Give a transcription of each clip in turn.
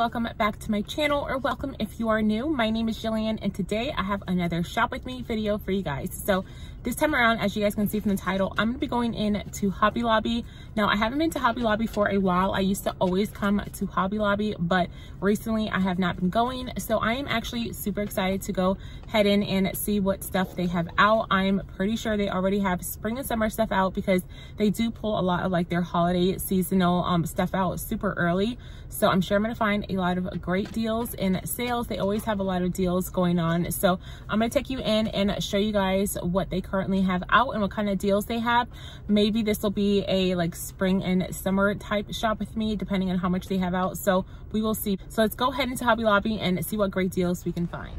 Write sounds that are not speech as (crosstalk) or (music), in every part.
welcome back to my channel or welcome if you are new. My name is Jillian and today I have another shop with me video for you guys. So this time around, as you guys can see from the title, I'm gonna be going in to Hobby Lobby. Now I haven't been to Hobby Lobby for a while. I used to always come to Hobby Lobby, but recently I have not been going. So I am actually super excited to go head in and see what stuff they have out. I'm pretty sure they already have spring and summer stuff out because they do pull a lot of like their holiday seasonal um, stuff out super early. So I'm sure I'm gonna find a lot of great deals and sales. They always have a lot of deals going on. So I'm gonna take you in and show you guys what they currently have out and what kind of deals they have. Maybe this will be a like spring and summer type shop with me, depending on how much they have out. So we will see. So let's go ahead into Hobby Lobby and see what great deals we can find.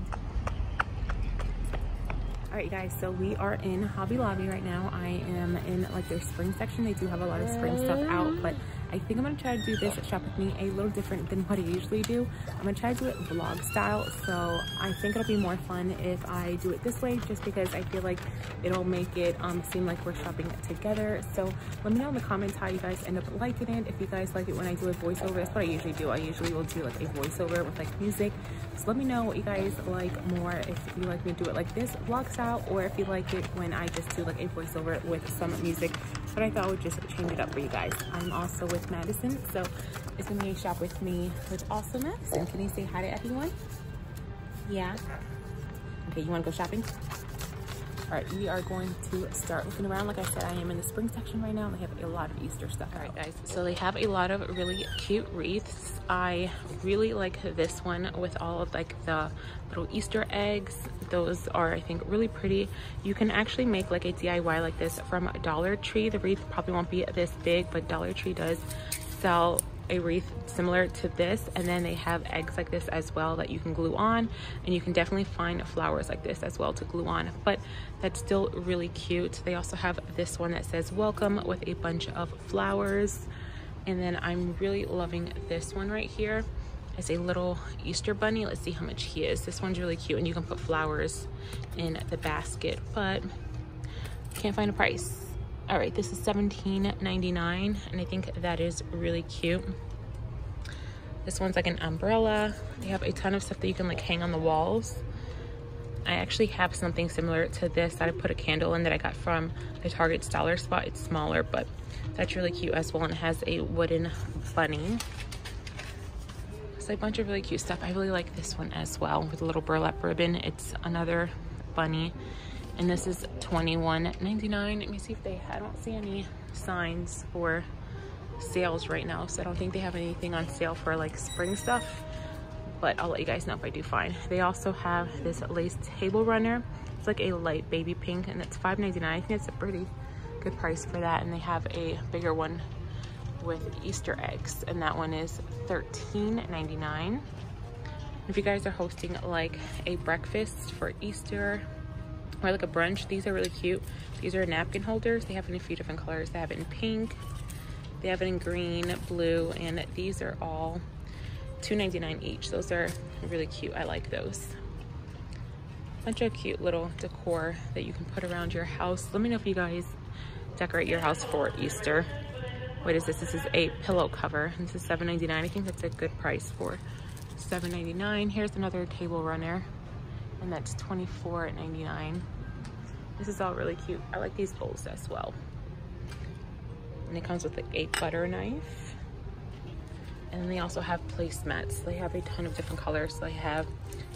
All right, guys, so we are in Hobby Lobby right now. I am in like their spring section. They do have a lot of spring stuff out, but I think I'm gonna try to do this shop with me a little different than what I usually do. I'm gonna try to do it vlog style, so I think it'll be more fun if I do it this way, just because I feel like it'll make it um, seem like we're shopping together. So let me know in the comments how you guys end up liking it. If you guys like it when I do a voiceover, that's what I usually do. I usually will do like a voiceover with like music. So let me know what you guys like more, if you like me to do it like this vlog style, or if you like it when I just do like a voiceover with some music. But I thought I would just change it up for you guys. I'm also with with Madison. So it's gonna be a shop with me with also Madison. Can you say hi to everyone? Yeah. Okay, you wanna go shopping? All right, we are going to start looking around. Like I said, I am in the spring section right now. And They have a lot of Easter stuff. All right, guys, so they have a lot of really cute wreaths. I really like this one with all of like the little Easter eggs. Those are, I think, really pretty. You can actually make like a DIY like this from Dollar Tree. The wreath probably won't be this big, but Dollar Tree does sell a wreath similar to this and then they have eggs like this as well that you can glue on and you can definitely find flowers like this as well to glue on but that's still really cute they also have this one that says welcome with a bunch of flowers and then i'm really loving this one right here it's a little easter bunny. Let's see how much he is. This one's really cute and you can put flowers in the basket but can't find a price. All right this is $17.99 and i think that is really cute. This one's like an umbrella. They have a ton of stuff that you can like hang on the walls. I actually have something similar to this that i put a candle in that i got from the target dollar spot. It's smaller but that's really cute as well and it has a wooden bunny it's a bunch of really cute stuff i really like this one as well with a little burlap ribbon it's another bunny and this is $21.99. Let me see if they, I don't see any signs for sales right now. So I don't think they have anything on sale for like spring stuff, but I'll let you guys know if I do find. They also have this lace table runner. It's like a light baby pink and it's $5.99. I think it's a pretty good price for that. And they have a bigger one with Easter eggs and that one is $13.99. If you guys are hosting like a breakfast for Easter or like a brunch. These are really cute. These are napkin holders. They have in a few different colors. They have it in pink, they have it in green, blue, and these are all $2.99 each. Those are really cute. I like those. Bunch of cute little decor that you can put around your house. Let me know if you guys decorate your house for Easter. What is this? This is a pillow cover. This is $7.99. I think that's a good price for $7.99. Here's another table runner and that's $24.99. This is all really cute. I like these bowls as well. And it comes with a butter knife. And they also have placemats. They have a ton of different colors. They have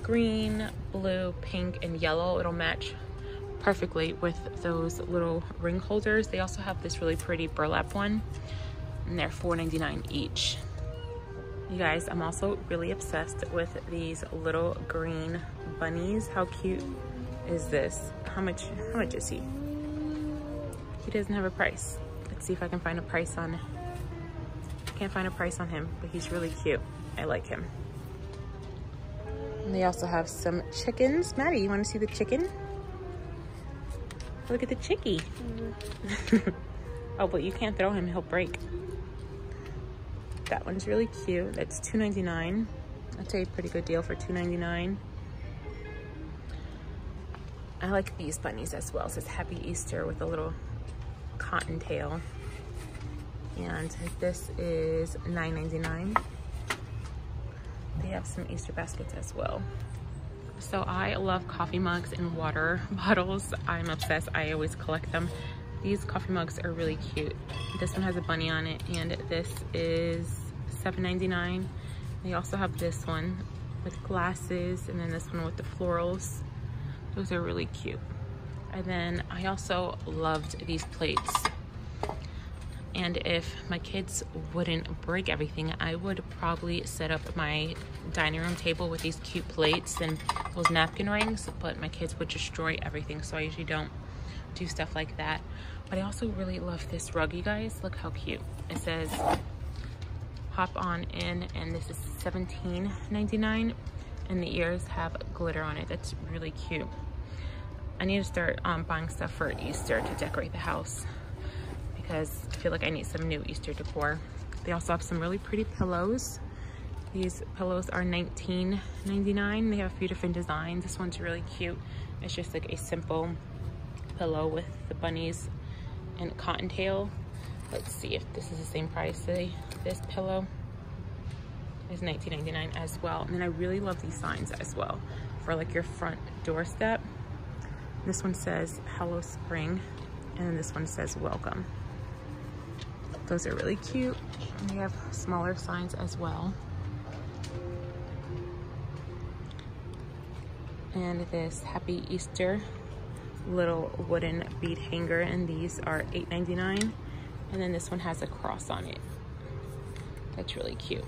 green, blue, pink, and yellow. It'll match perfectly with those little ring holders. They also have this really pretty burlap one. And they're $4.99 each. You guys, I'm also really obsessed with these little green bunnies. How cute is this? How much, how much is he? He doesn't have a price. Let's see if I can find a price on, can't find a price on him, but he's really cute. I like him. And they also have some chickens. Maddie, you wanna see the chicken? Look at the chickie. Mm -hmm. (laughs) oh, but you can't throw him, he'll break. That one's really cute. That's $2.99. That's a pretty good deal for $2.99. I like these bunnies as well. It says Happy Easter with a little cotton tail. And this is $9.99. they have some Easter baskets as well. So I love coffee mugs and water (laughs) bottles. I'm obsessed. I always collect them. These coffee mugs are really cute. This one has a bunny on it and this is $7.99. They also have this one with glasses and then this one with the florals. Those are really cute. And then I also loved these plates. And if my kids wouldn't break everything, I would probably set up my dining room table with these cute plates and those napkin rings, but my kids would destroy everything. So I usually don't do stuff like that. But I also really love this rug, you guys. Look how cute. It says hop on in and this is $17.99 and the ears have glitter on it. That's really cute. I need to start um, buying stuff for Easter to decorate the house because I feel like I need some new Easter decor. They also have some really pretty pillows. These pillows are $19.99. They have a few different designs. This one's really cute. It's just like a simple pillow with the bunnies and cottontail. Let's see if this is the same price. As this pillow is $19.99 as well. And then I really love these signs as well for like your front doorstep. This one says Hello Spring and this one says Welcome. Those are really cute. And they have smaller signs as well. And this Happy Easter little wooden bead hanger and these are $8.99 and then this one has a cross on it. That's really cute.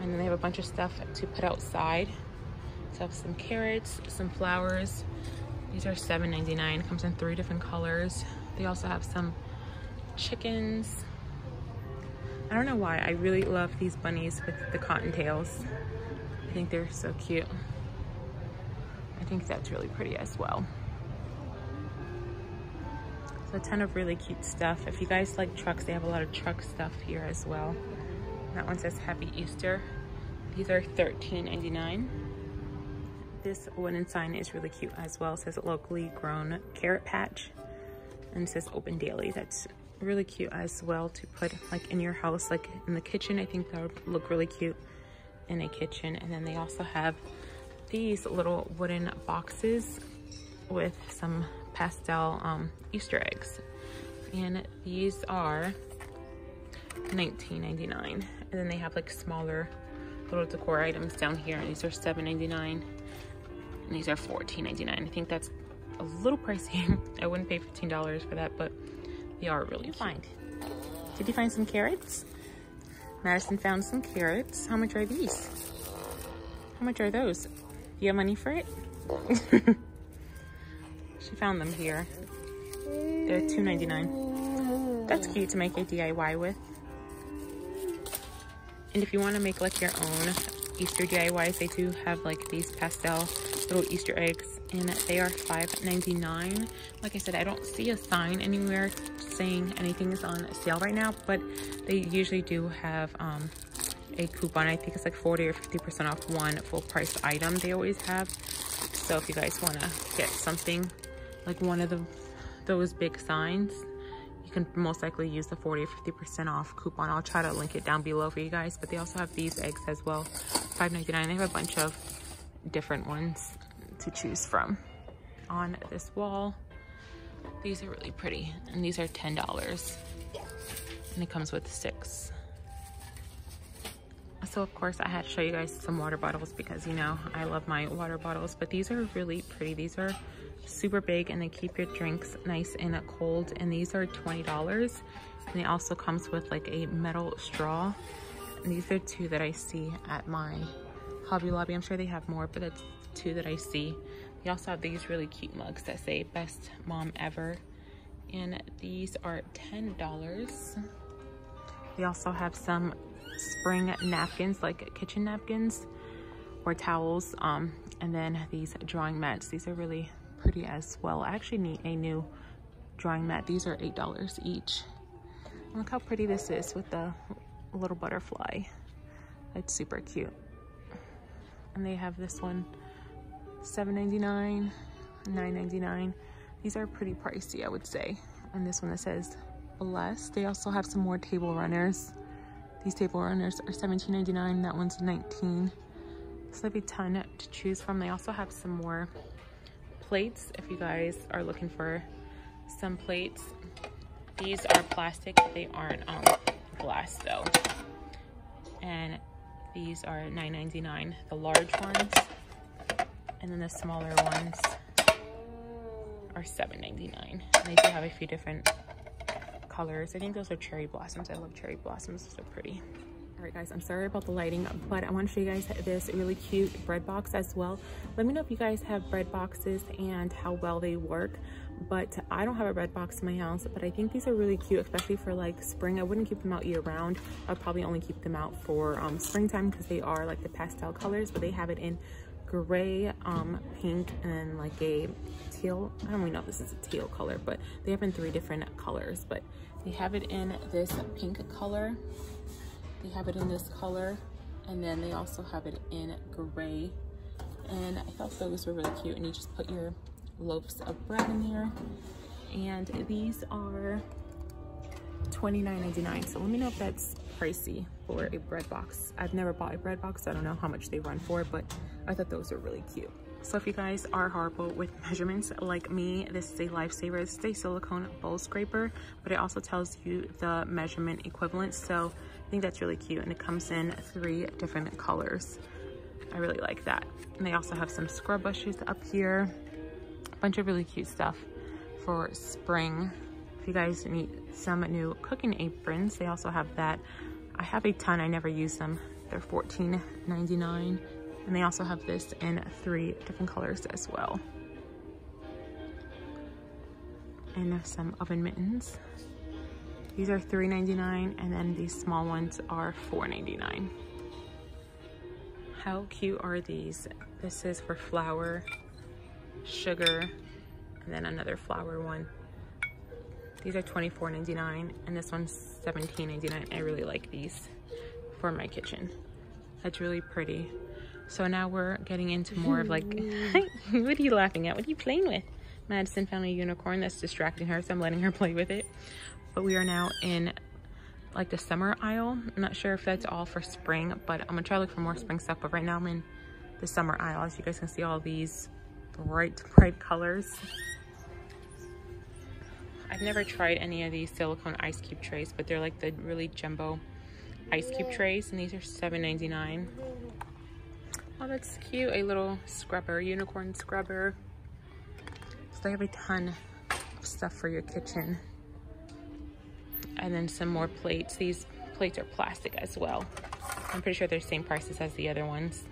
And then they have a bunch of stuff to put outside. So have some carrots some flowers. These are $7.99 comes in three different colors. They also have some chickens I don't know why I really love these bunnies with the cottontails I think they're so cute I think that's really pretty as well. So a ton of really cute stuff. If you guys like trucks, they have a lot of truck stuff here as well. That one says Happy Easter. These are $13.99. This wooden sign is really cute as well. It says locally grown carrot patch and says open daily. That's really cute as well to put like in your house, like in the kitchen. I think that would look really cute in a kitchen. And then they also have these little wooden boxes with some pastel um, Easter eggs. And these are $19.99. And then they have like smaller little decor items down here. And these are $7.99. And these are $14.99. I think that's a little pricey. (laughs) I wouldn't pay $15 for that, but they are really fine. Did you find some carrots? Madison found some carrots. How much are these? How much are those? you have money for it? (laughs) she found them here. They're $2.99. That's cute to make a DIY with. And if you want to make like your own Easter DIYs, they do have like these pastel little Easter eggs and they are $5.99. Like I said, I don't see a sign anywhere saying anything is on sale right now, but they usually do have um, a coupon. I think it's like 40 or 50% off one full price item they always have. So if you guys want to get something like one of the those big signs, you can most likely use the 40 or 50% off coupon. I'll try to link it down below for you guys. But they also have these eggs as well. $5.99. They have a bunch of different ones to choose from. On this wall, these are really pretty. And these are $10. And it comes with six so of course I had to show you guys some water bottles because you know I love my water bottles but these are really pretty these are super big and they keep your drinks nice and cold and these are $20 and it also comes with like a metal straw and these are two that I see at my Hobby Lobby I'm sure they have more but that's two that I see they also have these really cute mugs that say best mom ever and these are $10 they also have some spring napkins, like kitchen napkins or towels. Um, and then these drawing mats. These are really pretty as well. I actually need a new drawing mat. These are $8 each. Look how pretty this is with the little butterfly. It's super cute. And they have this one, $7.99, $9.99. These are pretty pricey, I would say. And this one that says blessed. They also have some more table runners. These table runners are $17.99. That one's 19 So they be a ton to choose from. They also have some more plates if you guys are looking for some plates. These are plastic. They aren't um, glass though. And these are $9.99. The large ones. And then the smaller ones are $7.99. And they do have a few different colors. I think those are cherry blossoms. I love cherry blossoms. Those are pretty. All right, guys, I'm sorry about the lighting, but I want to show you guys this really cute bread box as well. Let me know if you guys have bread boxes and how well they work. But I don't have a bread box in my house, but I think these are really cute, especially for like spring. I wouldn't keep them out year round. I'd probably only keep them out for um, springtime because they are like the pastel colors, but they have it in gray, um, pink, and like a teal. I don't really know if this is a teal color, but they have in three different colors. But they have it in this pink color. They have it in this color. And then they also have it in gray. And I thought those were really cute. And you just put your loaves of bread in there. And these are $29.99. So let me know if that's pricey for a bread box. I've never bought a bread box. So I don't know how much they run for, but I thought those were really cute. So if you guys are horrible with (laughs) measurements like me, this is a lifesaver. This is a silicone bowl scraper, but it also tells you the measurement equivalent. So I think that's really cute. And it comes in three different colors. I really like that. And they also have some scrub brushes up here. A bunch of really cute stuff for spring. If you guys need some new cooking aprons, they also have that. I have a ton, I never use them. They're $14.99. And they also have this in three different colors as well. And some oven mittens. These are $3.99 and then these small ones are $4.99. How cute are these? This is for flour, sugar, and then another flour one. These are $24.99 and this one's $17.99. I really like these for my kitchen. That's really pretty. So now we're getting into more of like, (laughs) what are you laughing at? What are you playing with? Madison found a unicorn that's distracting her, so I'm letting her (laughs) play with it. But we are now in like the summer aisle. I'm not sure if that's all for spring, but I'm gonna try to look for more spring stuff. But right now I'm in the summer aisle. As you guys can see all these bright, (laughs) bright colors. I've never tried any of these silicone ice cube trays, but they're like the really jumbo ice cube trays, and these are $7.99. Oh, that's cute. A little scrubber, unicorn scrubber. So they have a ton of stuff for your kitchen. And then some more plates. These plates are plastic as well. I'm pretty sure they're the same prices as the other ones.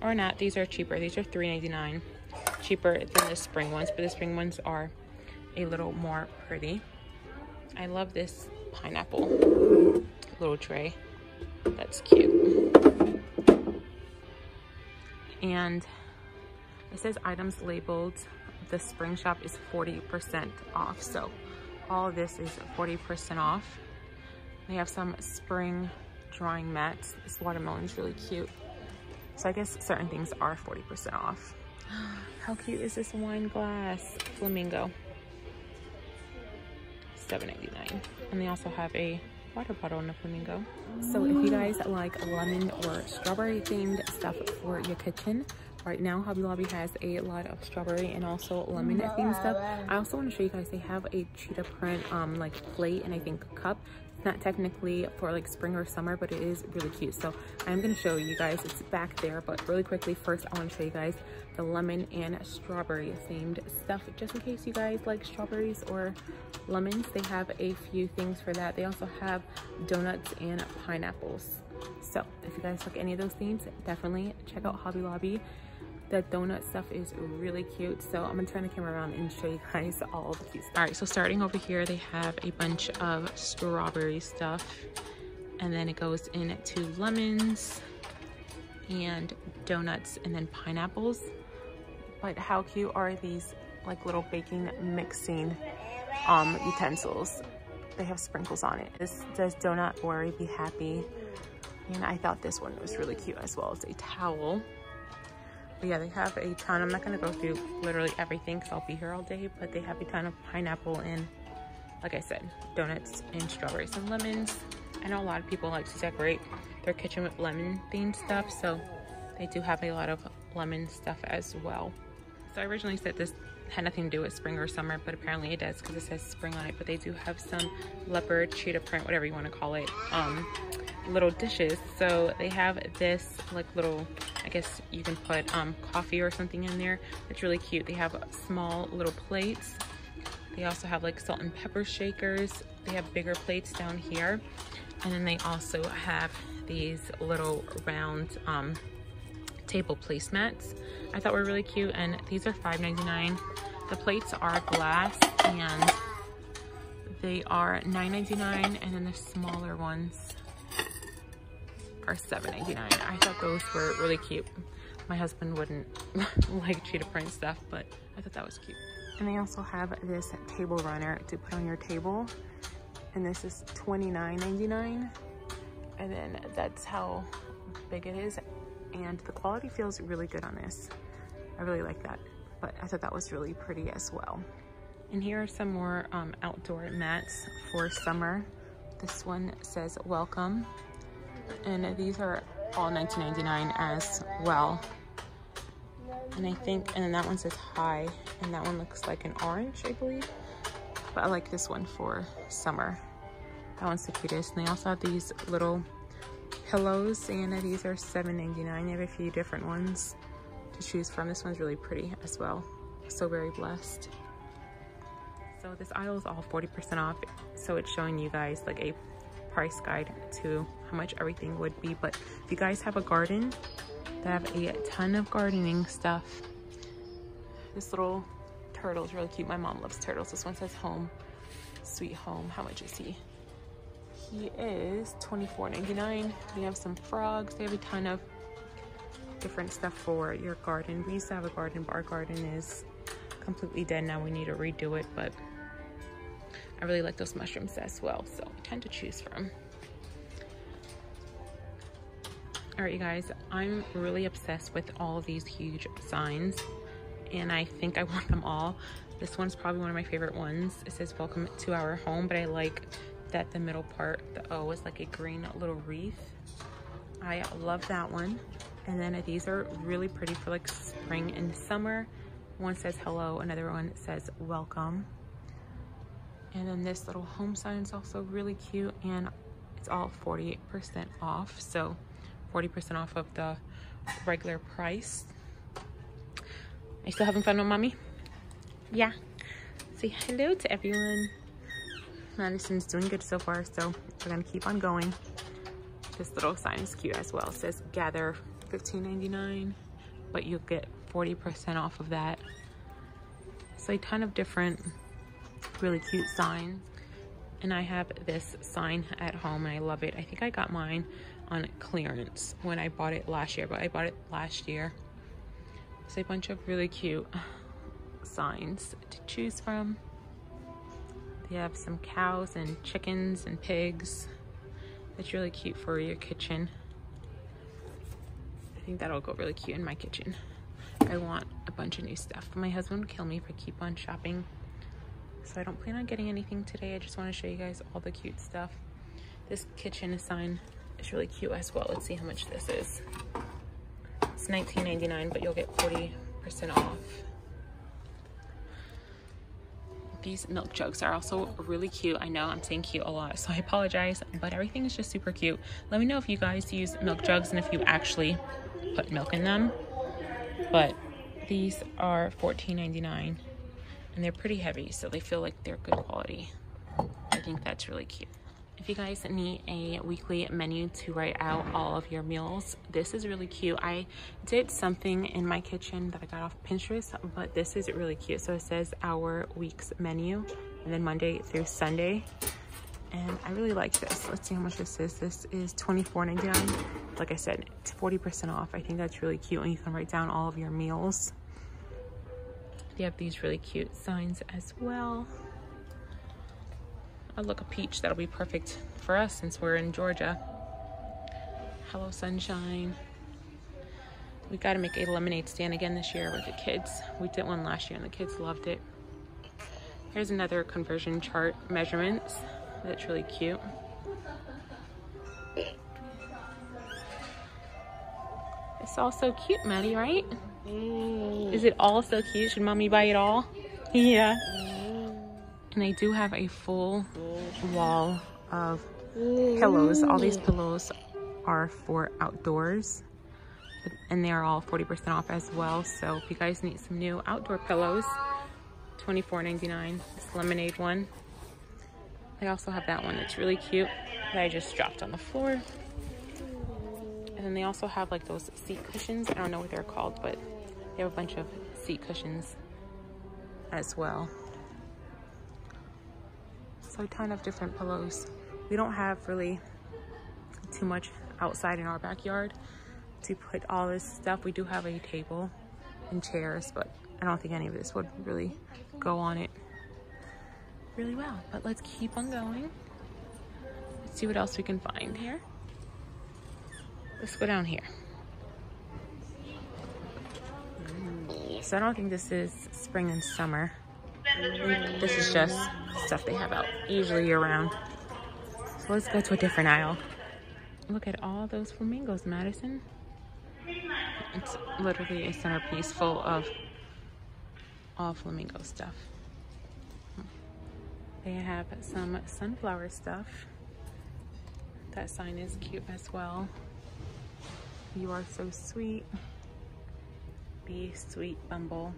Or not, these are cheaper. These are $3.99. Cheaper than the spring ones, but the spring ones are a little more pretty. I love this pineapple little tray. That's cute. And it says items labeled the spring shop is 40% off. So all of this is 40% off. They have some spring drawing mats. This watermelon is really cute. So i guess certain things are 40% off. (gasps) How cute is this wine glass? Flamingo 7.99 and they also have a water bottle in a flamingo. So if you guys like lemon or strawberry themed stuff for your kitchen, right now Hobby Lobby has a lot of strawberry and also lemon themed stuff. I also want to show you guys, they have a cheetah print um, like plate and I think cup not technically for like spring or summer, but it is really cute. So I'm gonna show you guys, it's back there, but really quickly, first I wanna show you guys the lemon and strawberry themed stuff, just in case you guys like strawberries or lemons. They have a few things for that. They also have donuts and pineapples. So if you guys like any of those themes, definitely check out Hobby Lobby. The donut stuff is really cute. So I'm gonna turn the camera around and show you guys all the cute stuff. All right, so starting over here, they have a bunch of strawberry stuff. And then it goes into lemons and donuts and then pineapples. But how cute are these like little baking mixing um, utensils? They have sprinkles on it. This says do not worry, be happy. And I thought this one was really cute as well. It's a towel. But yeah, they have a ton. I'm not going to go through literally everything because I'll be here all day. But they have a ton of pineapple and, like I said, donuts and strawberries and lemons. I know a lot of people like to decorate their kitchen with lemon themed stuff, so they do have a lot of lemon stuff as well. So I originally said this had nothing to do with spring or summer, but apparently it does because it says spring on it. But they do have some leopard, cheetah print, whatever you want to call it, um, little dishes. So they have this like little, I guess you can put um, coffee or something in there. It's really cute. They have small little plates. They also have like salt and pepper shakers. They have bigger plates down here. And then they also have these little round um, table placemats I thought were really cute and these are $5.99. The plates are glass and they are $9.99 and then the smaller ones are $7.99. I thought those were really cute. My husband wouldn't (laughs) like cheetah print stuff, but I thought that was cute. And they also have this table runner to put on your table. And this is $29.99. And then that's how big it is and the quality feels really good on this. I really like that, but I thought that was really pretty as well. And here are some more um, outdoor mats for summer. This one says welcome, and these are all $19.99 as well. And I think, and then that one says hi, and that one looks like an orange, I believe. But I like this one for summer. That one's the cutest. And they also have these little pillows and these are $7.99. They have a few different ones to choose from. This one's really pretty as well. So very blessed. So this aisle is all 40% off. So it's showing you guys like a price guide to how much everything would be. But if you guys have a garden, they have a ton of gardening stuff. This little turtle is really cute. My mom loves turtles. This one says home, sweet home. How much is he? He is $24.99. We have some frogs. They have a ton of different stuff for your garden. We used to have a garden, but our garden is completely dead now. We need to redo it, but I really like those mushrooms as well, so I tend to choose from. All right, you guys, I'm really obsessed with all of these huge signs, and I think I want them all. This one's probably one of my favorite ones. It says, welcome to our home, but I like that the middle part, the O is like a green little wreath. I love that one. And then these are really pretty for like spring and summer. One says hello, another one says welcome. And then this little home sign is also really cute and it's all 48% off. So 40% off of the regular price. Are you still having fun with mommy? Yeah. Say hello to everyone. Madison's doing good so far, so we're gonna keep on going. This little sign is cute as well. It says gather $15.99, but you'll get 40% off of that. So a ton of different really cute signs. And I have this sign at home and I love it. I think I got mine on clearance when I bought it last year, but I bought it last year. It's a bunch of really cute signs to choose from. They have some cows and chickens and pigs. It's really cute for your kitchen. I think that'll go really cute in my kitchen. I want a bunch of new stuff. My husband would kill me if I keep on shopping. So I don't plan on getting anything today. I just want to show you guys all the cute stuff. This kitchen sign is really cute as well. Let's see how much this is. It's $19.99, but you'll get 40% off. These milk jugs are also really cute. I know I'm saying cute a lot, so I apologize, but everything is just super cute. Let me know if you guys use milk jugs and if you actually put milk in them. But these are $14.99 and they're pretty heavy, so they feel like they're good quality. I think that's really cute. If you guys need a weekly menu to write out all of your meals, this is really cute. I did something in my kitchen that I got off Pinterest, but this is really cute. So it says our week's menu and then Monday through Sunday. And I really like this. Let's see how much this is. This is $24.99. Like I said, it's 40% off. I think that's really cute and you can write down all of your meals. They have these really cute signs as well. Oh, look, a peach. That'll be perfect for us since we're in Georgia. Hello, sunshine. We got to make a lemonade stand again this year with the kids. We did one last year and the kids loved it. Here's another conversion chart measurements. That's really cute. It's all so cute, Maddie, right? Mm. Is it all so cute? Should mommy buy it all? (laughs) yeah. And they do have a full wall of pillows. All these pillows are for outdoors. And they're all 40% off as well. So if you guys need some new outdoor pillows, $24.99. This lemonade one. I also have that one that's really cute that I just dropped on the floor. And then they also have like those seat cushions. I don't know what they're called, but they have a bunch of seat cushions as well. So a ton of different pillows. We don't have really too much outside in our backyard to put all this stuff. We do have a table and chairs, but I don't think any of this would really go on it really well. But let's keep on going. Let's see what else we can find here. Let's go down here. So I don't think this is spring and summer. This is just stuff they have out usually year round. So let's go to a different aisle. Look at all those flamingos, Madison. It's literally a centerpiece full of all flamingo stuff. They have some sunflower stuff. That sign is cute as well. You are so sweet. Be sweet, Bumble.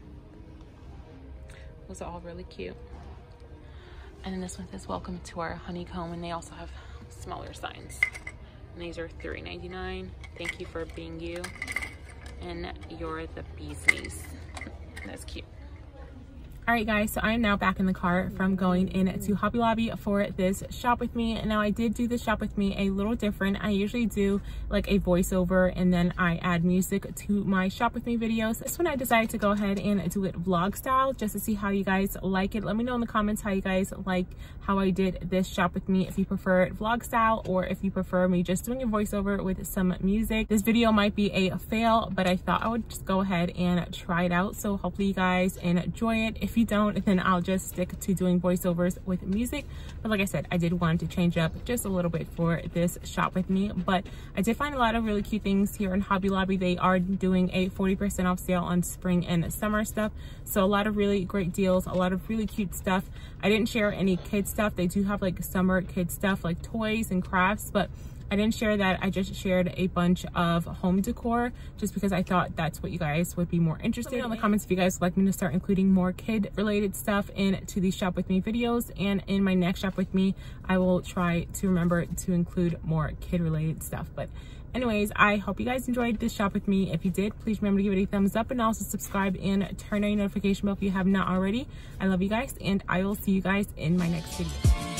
Are all really cute. And then this one says, welcome to our honeycomb. And they also have smaller signs. And these are $3.99. Thank you for being you. And you're the bee's knees. That's cute. All right, guys, so I am now back in the car from going in to Hobby Lobby for this shop with me. Now I did do the shop with me a little different. I usually do like a voiceover and then I add music to my shop with me videos. This one I decided to go ahead and do it vlog style just to see how you guys like it. Let me know in the comments how you guys like how I did this shop with me. If you prefer it vlog style or if you prefer me just doing a voiceover with some music. This video might be a fail, but I thought I would just go ahead and try it out. So hopefully you guys enjoy it. If if you don't, then I'll just stick to doing voiceovers with music. But like I said, I did want to change up just a little bit for this shop with me. But I did find a lot of really cute things here in Hobby Lobby. They are doing a 40% off sale on spring and summer stuff. So a lot of really great deals, a lot of really cute stuff. I didn't share any kid stuff. They do have like summer kid stuff like toys and crafts, but I didn't share that. I just shared a bunch of home decor just because I thought that's what you guys would be more interested in. in the comments if you guys would like me to start including more kid related stuff into these shop with me videos. And in my next shop with me I will try to remember to include more kid related stuff. But anyways i hope you guys enjoyed this shop with me. If you did please remember to give it a thumbs up and also subscribe and turn on your notification bell if you have not already. I love you guys and i will see you guys in my next video